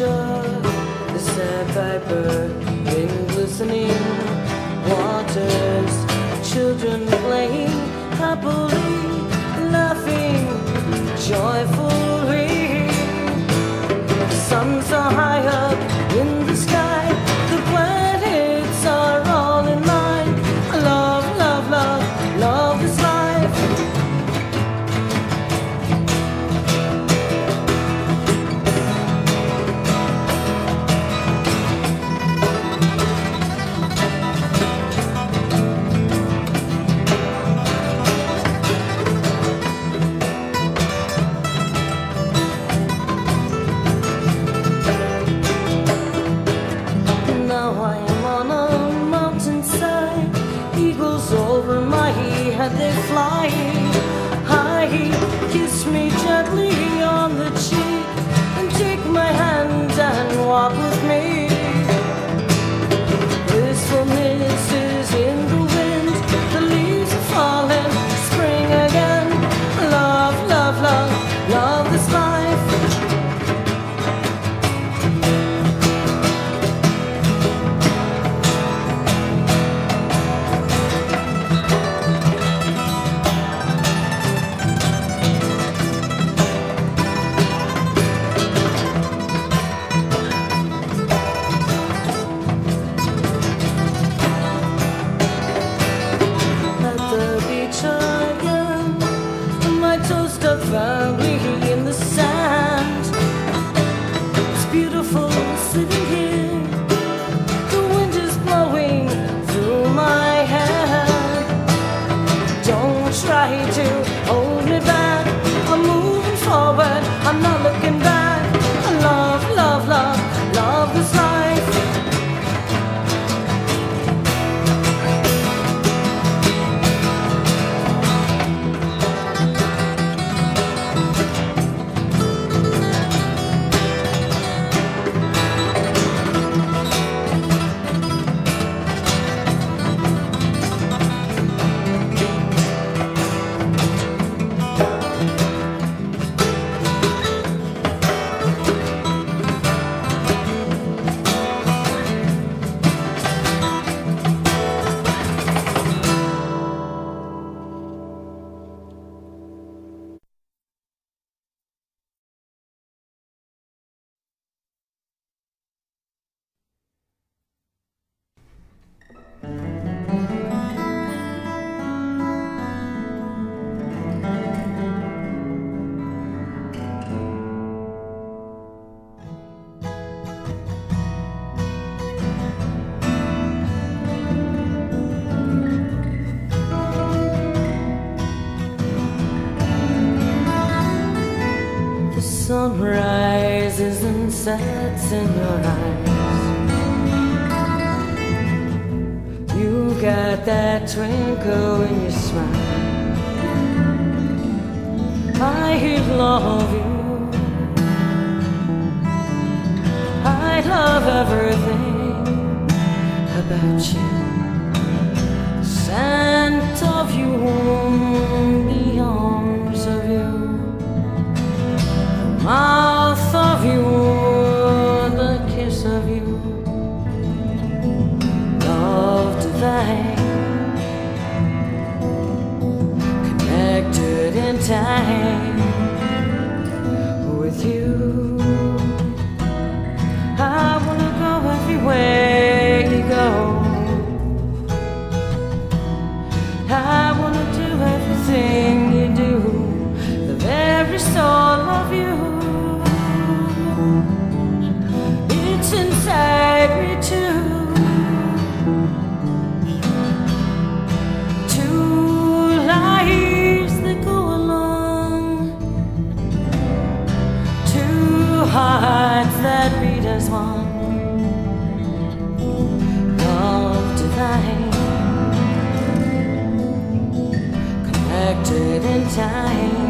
shore. The sandpiper in glistening waters. Children playing happily, laughing, joyfully. The suns are high up in the sunsets in your eyes. You got that twinkle in your smile. I love you. I love everything about you. The scent of you the arms of you. My time. time.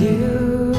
you.